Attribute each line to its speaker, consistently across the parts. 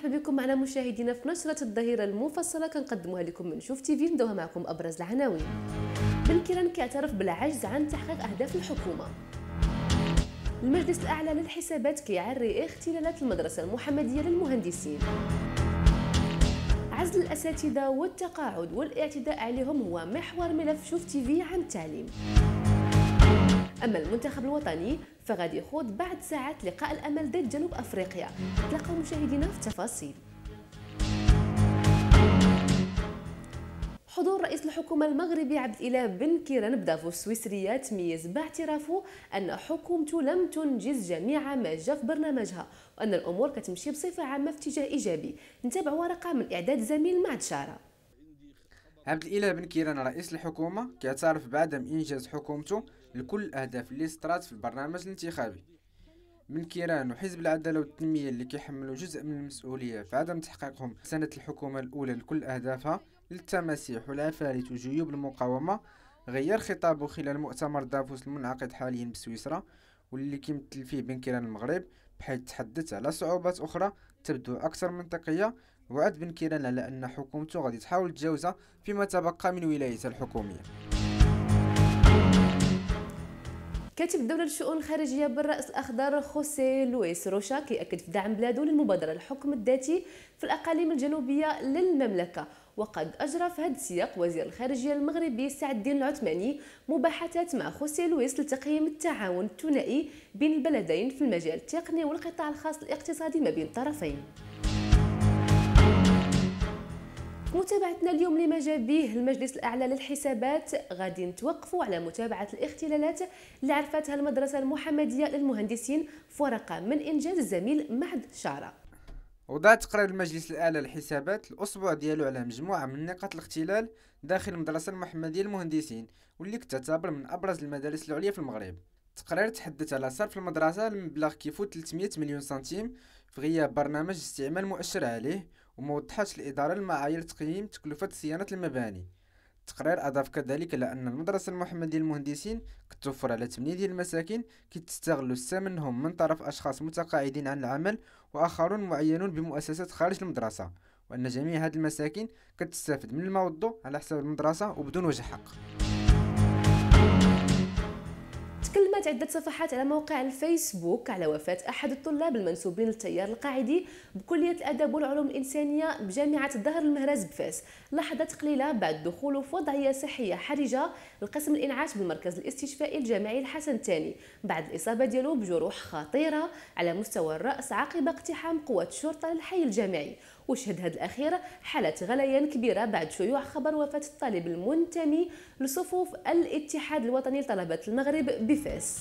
Speaker 1: أهلا ومرحبا بكم معنا مشاهدينا في نشرة الظهيرة المفصلة. كنقدموها لكم من شوف تي في ندوها معكم أبرز العناوين. بن كيران كيعترف بالعجز عن تحقيق أهداف الحكومة. المجلس الأعلى للحسابات كيعري اختلالات المدرسة المحمدية للمهندسين. عزل الأساتذة والتقاعد والاعتداء عليهم هو محور ملف شوف تي في عن التعليم. أما المنتخب الوطني فغادي يخوض بعد ساعات لقاء الأمل ضد جنوب أفريقيا. تلقوا مشاهدينا في التفاصيل. حضور رئيس الحكومة المغربي عبد الإله بن كيران بدافوس السويسرية تميز باعترافه أن حكومته لم تنجز جميع ما جاء في برنامجها وأن الأمور كتمشي بصفة عامة في اتجاه إيجابي. نتابع ورقة من إعداد زميل معد شارة.
Speaker 2: عبد الإله بن كيران رئيس الحكومة كيعترف بعدم إنجاز حكومته لكل الأهداف اللي سطرات في البرنامج الانتخابي. بن كيران وحزب العدالة والتنمية اللي كيحملوا جزء من المسؤولية في عدم تحقيقهم سنة الحكومة الأولى لكل أهدافها للتماسيح والعفاريت وجيوب المقاومة غير خطابه خلال مؤتمر دافوس المنعقد حاليا بسويسرا واللي كيمثل فيه بن كيران المغرب بحيث تحدث على صعوبات أخرى تبدو أكثر منطقية. وعد بن كيران على أن حكومته غادي تحاول تجاوزها فيما تبقى من ولايته الحكومية.
Speaker 1: كاتب الدولة للشؤون الخارجية بالرأس الأخضر خوسي لويس روشا كيأكد في دعم بلاده للمبادرة للحكم الذاتي في الأقاليم الجنوبية للمملكة. وقد أجرى في هذا السياق وزير الخارجية المغربي سعد الدين العثماني مباحثات مع خوسي لويس لتقييم التعاون الثنائي بين البلدين في المجال التقني والقطاع الخاص الاقتصادي ما بين الطرفين متابعتنا اليوم لما جاء به المجلس الأعلى للحسابات غادي نتوقفوا على متابعة الاختلالات اللي عرفتها المدرسة المحمدية للمهندسين في ورقه من إنجاز الزميل معد شارة.
Speaker 2: وضع تقرير المجلس الأعلى للحسابات الأسبوع ديالو على مجموعة من نقاط الاختلال داخل المدرسة المحمدية للمهندسين واللي كتعتبر من أبرز المدارس العليا في المغرب. التقرير تحدث على صرف المدرسة لمبلغ كيفوت 300 مليون سنتيم في غياب برنامج استعمال مؤشر عليه وما وضحتش الإدارة المعايير تقييم تكلفة صيانة المباني. التقرير أضاف كذلك إلى أن المدرسة المحمدية للمهندسين كتوفر على 8 ديال المساكن كتستغل منهم من طرف أشخاص متقاعدين عن العمل وآخرون معينون بمؤسسات خارج المدرسة وأن جميع هذه المساكن كتستافد من الموضوع على حساب المدرسة وبدون وجه حق.
Speaker 1: تكلمت عدة صفحات على موقع الفيسبوك على وفاة أحد الطلاب المنسوبين للتيار القاعدي بكلية الأدب والعلوم الإنسانية بجامعة الظهر المهراز بفاس. لحظات قليلة بعد دخوله في وضعية صحية حرجة لقسم الإنعاش بالمركز الاستشفائي الجامعي الحسن الثاني بعد الإصابة ديالو بجروح خطيرة على مستوى الرأس عقب اقتحام قوات الشرطة للحي الجامعي. وشهد هذا الأخير حالة غليان كبيرة بعد شيوع خبر وفاة الطالب المنتمي لصفوف الاتحاد الوطني لطلبة المغرب بفاس.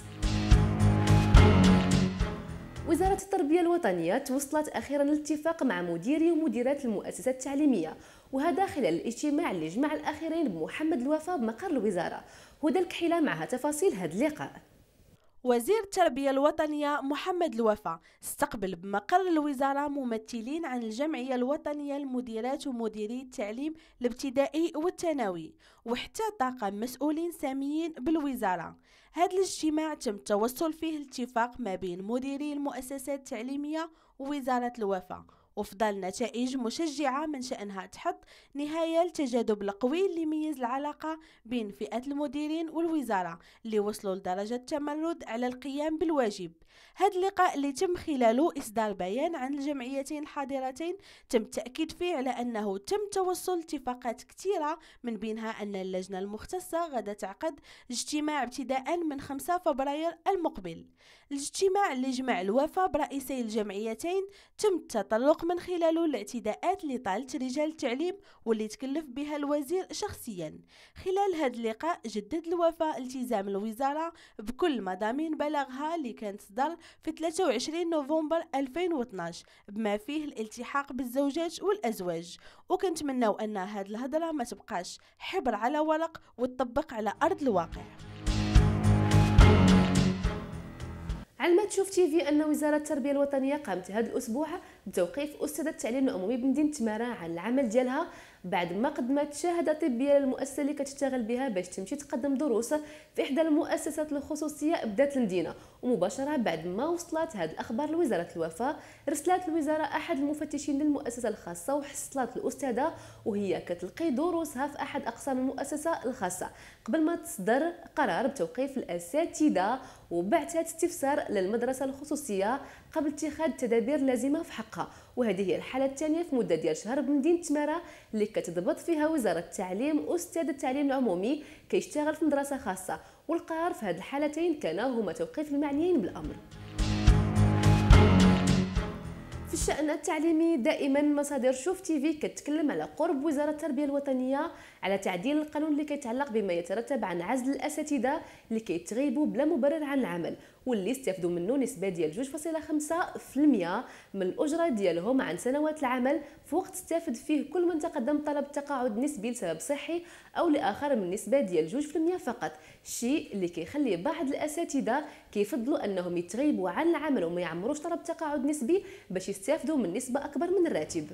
Speaker 1: وزارة التربية الوطنية توصلت أخيرا لاتفاق مع مديري ومديرات المؤسسات التعليمية وهذا خلال الاجتماع اللي جمع الأخيرين بمحمد الوفا بمقر الوزارة. هدى الكحيلة معها تفاصيل هذا اللقاء.
Speaker 3: وزير التربية الوطنية محمد الوفا. استقبل بمقر الوزارة ممثلين عن الجمعية الوطنية لمديرات ومديري التعليم الابتدائي والثانوي. وحتى طاقم مسؤولين ساميين بالوزارة. هذا الاجتماع تم التوصل فيه الاتفاق ما بين مديري المؤسسات التعليمية ووزارة الوفا. وفضل نتائج مشجعة من شأنها تحط نهاية للتجاذب القوي اللي يميز العلاقة بين فئة المديرين والوزارة اللي وصلوا لدرجة تمرد على القيام بالواجب. هذا اللقاء اللي تم خلاله إصدار بيان عن الجمعيتين الحاضرتين تم التأكيد فيه على أنه تم توصل اتفاقات كثيرة من بينها أن اللجنة المختصة غدا تعقد اجتماع ابتداء من 5 فبراير المقبل. الاجتماع اللي جمع الوفا برئيسي الجمعيتين تم التطرق من خلاله الاعتداءات اللي طالت رجال التعليم واللي تكلف بها الوزير شخصيا. خلال هذا اللقاء جدد الوفا التزام الوزارة بكل مضامين بلغها اللي كانت صدر في 23 نوفمبر 2012 بما فيه الالتحاق بالزوجات والأزواج. وكنتمناو أن هذه الهضرة ما تبقاش حبر على ورق وتطبق على أرض الواقع.
Speaker 1: علمت شوف تي في أن وزارة التربية الوطنية قامت هذا الأسبوع بتوقيف أستاذة التعليم العمومي بمدينة تماره عن العمل ديالها بعد ما قدمت شهادة طبية للمؤسسة اللي كتشتغل بها باش تمشي تقدم دروس في إحدى المؤسسات الخصوصية بذات المدينة. ومباشرة بعد ما وصلت هذه الأخبار لوزارة الوفاه رسلت الوزاره أحد المفتشين للمؤسسة الخاصة وحصلت الأستاذة وهي كتلقي دروسها في أحد أقسام المؤسسة الخاصة. قبل ما تصدر قرار بتوقيف الأساتذة وبعثت استفسار للمدرسة الخصوصية قبل اتخاذ التدابير اللازمة في حقها. وهذه هي الحالة الثانية في مدة ديال شهر بمدينة تماره اللي كتضبط فيها وزارة التعليم أستاذ التعليم العمومي كيشتغل في مدرسة خاصة. والقرار في هذه الحالتين كان هما توقيف المعنيين بالأمر. في الشأن التعليمي دائما مصادر شوف تيفي كتكلم على قرب وزارة التربية الوطنية على تعديل القانون اللي كيتعلق بما يترتب عن عزل الأساتذة اللي كيتغيبوا بلا مبرر عن العمل. واللي استفدوا منه نسبة ديال 2.5% من الأجرة ديالهم عن سنوات العمل في وقت استفد فيه كل من تقدم طلب تقاعد نسبي لسبب صحي أو لآخر من نسبة ديال 2% فقط الشيء اللي كيخلي بعض الأساتذة كيفضلوا أنهم يتغيبوا عن العمل وما يعمروش طلب تقاعد نسبي باش يستافدوا من نسبة أكبر من الراتب.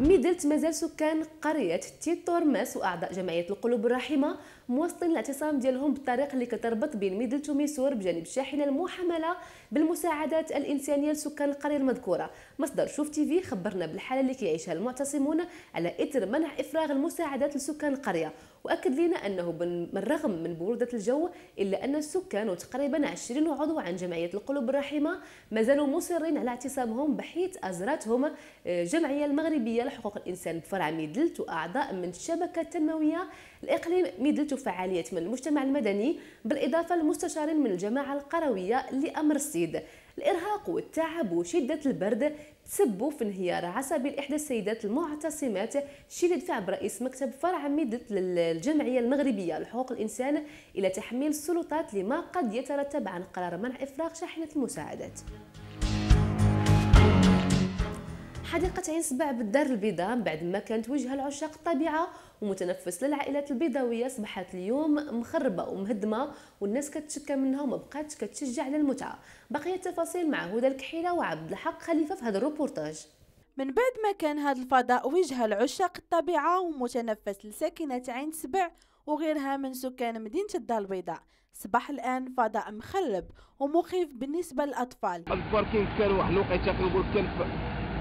Speaker 1: بميدلت مازال سكان قرية تيتورماس وأعضاء جمعية القلوب الرحيمة موصلين الاعتصام ديالهم بالطريق اللي كتربط بين ميدلت وميسور بجانب الشاحنة المحملة بالمساعدات الإنسانية لسكان القرية المذكورة. مصدر شوف تي في خبرنا بالحالة اللي كيعيشها المعتصمون على إثر منع إفراغ المساعدات لسكان القرية. وأكد لنا أنه بالرغم من بروده الجو إلا أن السكان وتقريبا 20 عضو عن جمعية القلوب الرحيمة مازالوا مصرين على اعتصامهم بحيث أزرتهم آه، جمعية المغربية لحقوق الإنسان بفرع ميدلت واعضاء من الشبكه التنمويه لإقليم ميدلت وفعاليه من المجتمع المدني بالإضافة لمستشارين من الجماعة القروية لأمرسيد. الإرهاق والتعب وشدة البرد تسبوا في انهيار عصبي لاحدى السيدات المعتصمات اللي دفع برئيس مكتب فرع ميدلت للجمعية المغربية لحقوق الإنسان إلى تحميل السلطات لما قد يترتب عن قرار منع إفراغ شاحنة المساعدات. حديقة عين سبع بالدار البيضاء بعد ما كانت وجهة لعشاق الطبيعة ومتنفس للعائلات البيضاوية. أصبحت اليوم مخربة ومهدمة والناس كتشكى منها وما بقاتش كتشجع على المتعة. بقية التفاصيل مع هدى الكحيلة وعبد الحق خليفة في هذا الروبورتاج.
Speaker 3: من بعد ما كان هذا الفضاء وجهة لعشاق الطبيعة ومتنفس لساكنة عين سبع وغيرها من سكان مدينة الدار البيضاء. صباح الآن فضاء مخرب ومخيف بالنسبة للأطفال.
Speaker 4: الباركينغ كان واحد الوقيتة كنقول كان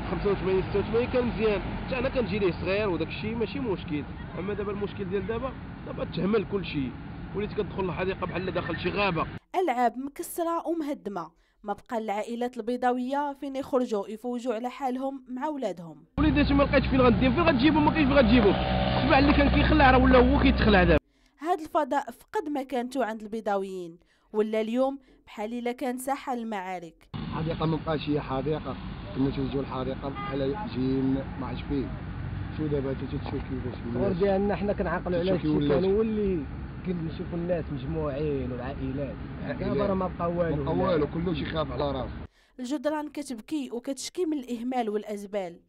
Speaker 4: 85 86 كان مزيان. حتى أنا كنجي ليه صغير وداك الشيء ماشي مشكل. أما دابا المشكل ديال دابا دابا تهمل كل شيء. وليت كتدخل الحديقه بحال داخل شي غابة.
Speaker 3: العاب مكسرة ومهدمة. ما بقى العائلات البيضاوية فين يخرجوا يفوجوا على حالهم مع ولادهم.
Speaker 4: وليداتي ما لقيتش فين غندير فين غتجيبهم ما كاينش فين غتجيبهم السبع اللي كان كيخلع راه ولا هو كيتخلع دابا.
Speaker 3: هذا الفضاء فقد مكانته عند البيضاويين. ولا اليوم بحال إلا كان ساحة المعارك.
Speaker 5: حديقة ما بقاش هي حديقة. كنا تنجيو الحديقه بحال جايين ما عرفتش فين شو دابا تتشوف كيفاش
Speaker 6: التصور ديالنا حنا كنعقلوا على. هو اللي كنشوفوا الناس مجموعين والعائلات. دابا راه ما بقى والو.
Speaker 5: ما بقى والو كلشي خاف على راسو
Speaker 3: الجدران كتبكي وكتشكي من الإهمال والأزبال.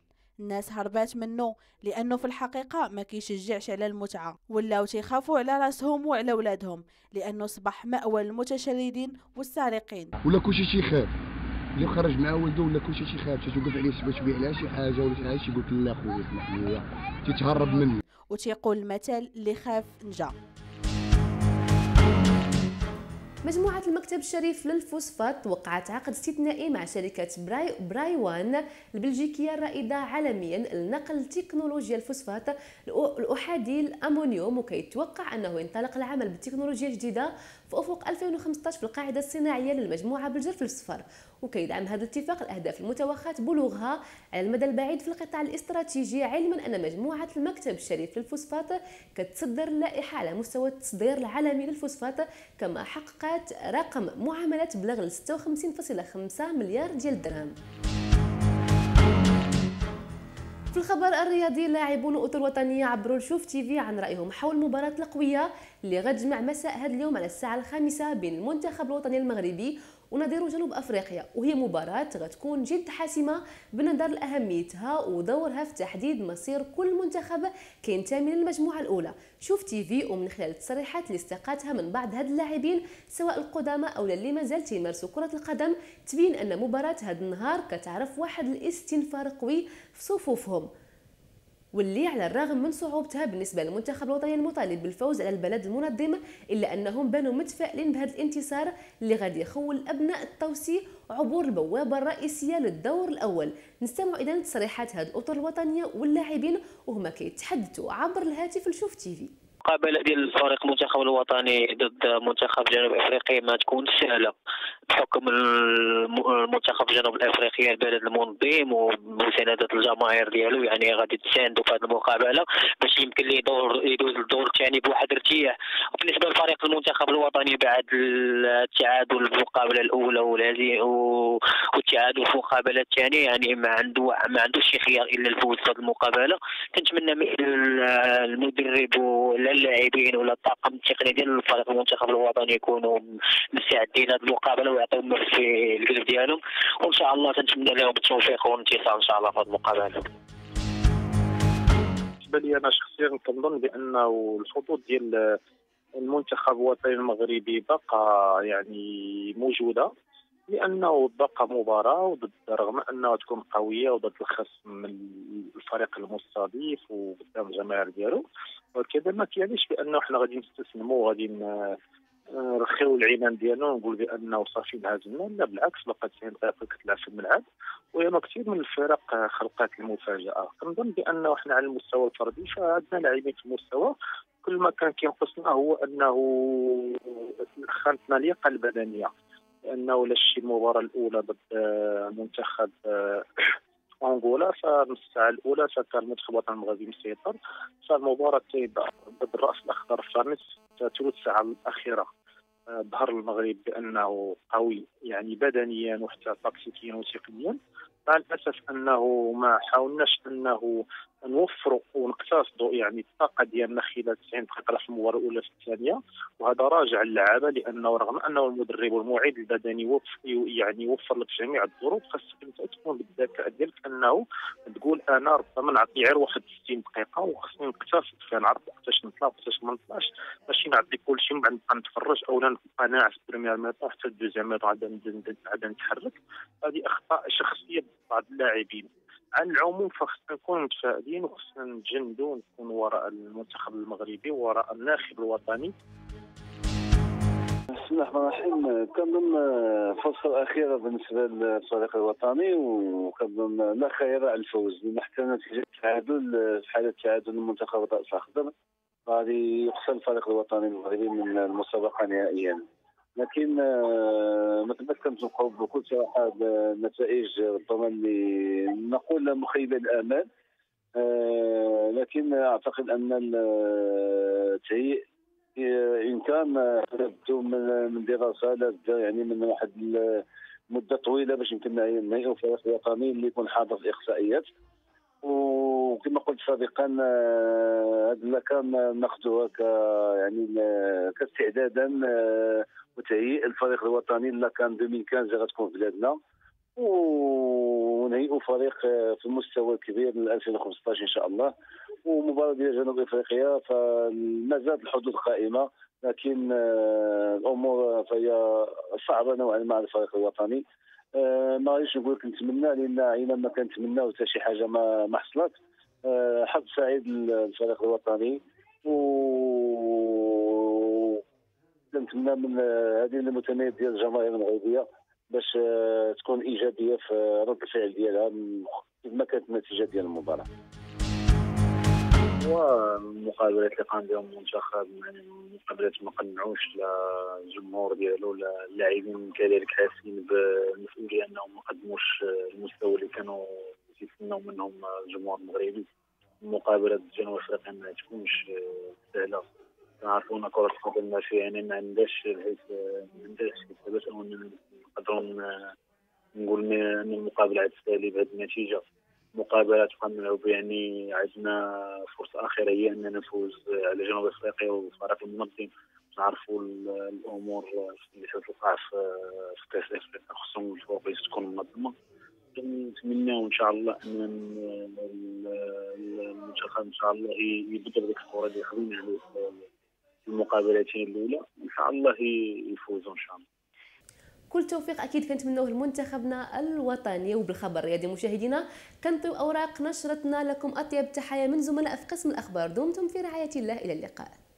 Speaker 3: الناس هربات منه لأنه في الحقيقة ما كيشجعش على المتعة. ولاو تيخافوا على راسهم وعلى ولادهم لأنه صبح مأوى للمتشردين والسارقين.
Speaker 5: ولا كلشي تيخاف اللي خرج مع ولده ولا كلشي تيخاف تتوقف عليه باش تبيع لها شي حاجة ولا شي حاجة يقول لك لا خويا اسمح لي تيتهرب منه.
Speaker 3: وتيقول المثل اللي خاف نجا.
Speaker 1: مجموعة المكتب الشريف للفوسفات وقعت عقد استثنائي مع شركة براي برايوان البلجيكية الرائدة عالميا لنقل تكنولوجيا الفوسفات الأحادي الأمونيوم وكيتوقع أنه ينطلق العمل بتكنولوجيا جديدة في أفق 2015 في القاعدة الصناعية للمجموعة بالجرف الصفر وكيدعم هذا الاتفاق الأهداف المتوخاة بلوغها على المدى البعيد في القطاع الاستراتيجي علما أن مجموعة المكتب الشريف للفوسفات كتصدر اللائحة على مستوى التصدير العالمي للفوسفات كما حققت رقم معاملات بلغ ل 56.5 مليار ديال الدرهم. في الخبر الرياضي لاعبون اطر وطنيه عبروا لشوف تيفي عن رأيهم حول مباراة القوية اللي غتجمع مساء هذا اليوم على الساعة الخامسة بين المنتخب الوطني المغربي ونظير جنوب أفريقيا وهي مباراة غتكون جد حاسمة بنظر لأهميتها ودورها في تحديد مصير كل منتخب كينتمي للمجموعة الأولى. شوف تي في ومن خلال التصريحات اللي استقاتها من بعض هاد اللاعبين سواء القدامى أو اللي مازال تيمارسوا كرة القدم تبين أن مباراة هاد النهار كتعرف واحد الاستنفار قوي في صفوفهم. واللي على الرغم من صعوبتها بالنسبة للمنتخب الوطني المطالب بالفوز على البلد المنظم إلا أنهم بانوا متفائلين بهذا الانتصار اللي غادي يخول أبناء الطوسي عبور البوابة الرئيسية للدور الأول. نستمع إذا لتصريحات هذه الأطر الوطنية واللاعبين وهما كيتحدثوا عبر الهاتف لشوف تيفي
Speaker 7: المقابله ديال الفريق المنتخب الوطني ضد منتخب جنوب افريقيا ما تكون سهلة بحكم المنتخب جنوب الأفريقي البلد المنظم ومساندة الجماهير ديالو يعني غادي تساندو في هذه المقابلة باش يمكن ليه دور يدوز الدور الثاني بواحد ارتياح. وبالنسبة للفريق المنتخب الوطني بعد التعادل في المقابلة الأولى والتعادل في المقابلة الثانية يعني ما عنده ما عندوش شي خيار إلا الفوز في هذه المقابلة. كنتمنى من المدرب ولا اللاعبين ولا الطاقم التقني ديال الفريق المنتخب الوطني يكونوا مستعدين هذه المقابلة ويعطيهم في القلب ديالهم. وإن شاء الله تنتمنى لهم التوفيق والانتصار إن شاء الله في هذه المقابلة.
Speaker 8: بالنسبة لي أنا شخصيا كنظن بأنه الخطوط ديال المنتخب الوطني المغربي بقى يعني موجودة. لأنه بقى مباراة وضد رغم أنها تكون قوية وضد الخصم من الفريق المستضيف وقدام الجماهير ديالو وكذا ما كيعنيش بأنه حنا غادي نستسلموا وغادي نرخيو العنان ديالنا ونقول بأنه صافي انهزمنا لا بالعكس بقى 90 دقيقه كتلعب في الملعب وياما كثير من الفرق خلقات المفاجأة. كنظن بأنه حنا على المستوى الفردي فعندنا لاعبين في المستوى. كل ما كان كينقصنا هو أنه خانتنا اللياقه البدنية. لأنه لا شي المباراة الأولى ضد منتخب أنغولا؟ فنص الساعة الأولى فكان المنتخب المغربي مسيطر. فالمباراة الثانية ضد الرأس الأخضر في ثلث ساعه الأخيرة. ظهر المغرب بأنه قوي يعني بدنيا وحتى تكتيكيا وتقنيا. مع الاسف أنه ما حاولناش أنه نوفروا ونقتصدوا يعني الطاقة ديالنا خلال 90 دقيقة في المباراة الأولى في الثانية. وهذا راجع اللعابه لأنه رغم أنه المدرب والمعيد البدني يعني يوفر لك جميع الظروف خاصك أنت تكون بالذكاء ديالك أنه تقول أنا ربما نعطي غير واحد 60 دقيقة وخصني نقتصد فنعرف وقتاش نطلع وقتاش ما نطلعش. ماشي نعطي كل شيء من بعد نبقى نتفرج أو نبقى ناعس في البريمير ميطون حتى الدوزيام ميطون عاد نتحرك. هذه أخطاء شخصية بعض اللاعبين. على العموم فخصنا نكون متفائلين وخصنا نتجندوا ونكون وراء المنتخب المغربي وراء الناخب الوطني.
Speaker 9: بسم الله الرحمن الرحيم. كنظن الفرصة الأخيرة بالنسبة للفريق الوطني وكنظن لا خير على الفوز لأن حتى نتيجة التعادل في حاله تعادل المنتخب الراس الأخضر غادي يخسر الفريق الوطني المغربي من المسابقة نهائيا. لكن آه، ما تبقاش كنتوقعوا بكل صراحة النتائج ربما اللي نقول مخيبه الامال آه، لكن أعتقد أن التهيئ إن كان نبدو من دراسة يعني من واحد مدة طويلة باش يمكن نهيئوا فريق وطني اللي يكون حاضر في الاحصائيات وكما قلت سابقا هذا كان ناخذوها ك يعني كاستعدادا وتهيئ الفريق الوطني اللي كان 2015 غتكون في بلادنا. ونهيئوا فريق في المستوى الكبير ل 2015 إن شاء الله. ومباراة ديال جنوب إفريقيا فما زالت الحدود قائمة. لكن آه، الأمور فهي صعبة نوعا ما على الفريق الوطني. آه، ما غاديش نقول لك نتمنى لأن اينما كنتمناو حتى شي حاجة ما ما حصلت. آه، حظ سعيد للفريق الوطني. و نتمنى من هذه المتناهيات ديال الجماهير المغربية باش تكون إيجابية في رد الفعل ديالها كما كانت النتيجة ديال المباراة.
Speaker 8: المقابلات اللي قام بهم المنتخب يعني مقابلات ما قنعوش لا الجمهور ديالو لا اللاعبين كذلك حاسين بالمسؤوليه انهم ما قدموش المستوى اللي كانوا يتسناو منهم الجمهور المغربي. المقابله جنوب أفريقيا ما تكونش سهلة. نعرفوا ان كرة القدم ماشي يعني ما عندهاش بحيث ما عندهاش حسابات نقدروا نقول ان المقابلة تستاهل بهذه النتيجة. مقابلات قنعوا يعني عندنا فرصة أخيرة هي أننا نفوز على جنوب أفريقيا والفريق المنظم
Speaker 10: تعرفوا الأمور اللي تتوقع في كأس أفريقيا خصهم الفوقيس تكون منظمة. نتمناو إن شاء الله أن المنتخب إن شاء الله يبدأ بديك الصورة اللي خذينا عليه. المقابلتين الأولى. إن شاء الله يفوزوا إن شاء الله.
Speaker 1: كل توفيق أكيد كنتمنوه لمنتخبنا الوطني. وبالخبر رياضي مشاهدينا كنطيو أوراق نشرتنا لكم أطيب تحايا من زملاء في قسم الأخبار. دمتم في رعاية الله. إلى اللقاء.